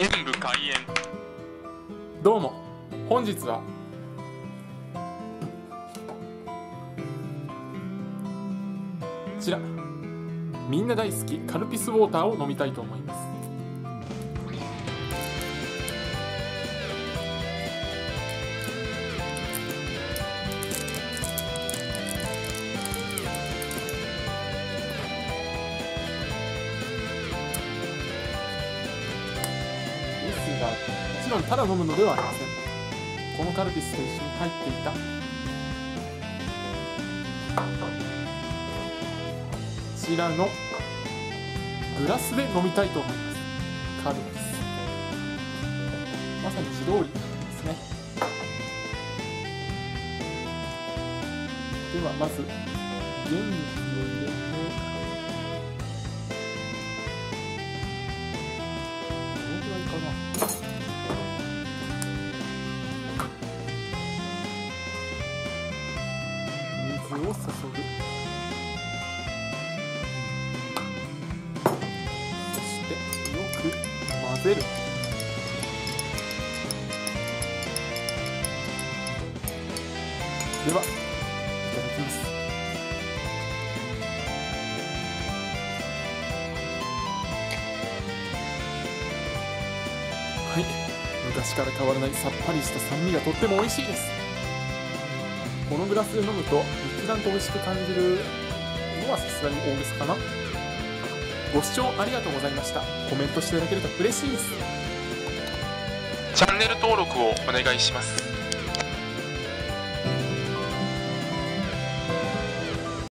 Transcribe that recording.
演武開演。どうも。本日は。こちら。みんな大好きカルピスウォーターを飲みたいと思います。ですがもちろんただ飲むのではありません。このカルピスと一緒に入っていた。こちらのグラスで飲みたいと思います。カルピス。まさに自撮りですね。ではまず原液を水を注ぐそしてよく混ぜる。ではいただきます。はい。昔から変わらないさっぱりした酸味がとっても美味しいです。このグラスで飲むと一段と美味しく感じるのはさすがに大げさかな？ご視聴ありがとうございました。コメントしていただけると嬉しいです。チャンネル登録をお願いします。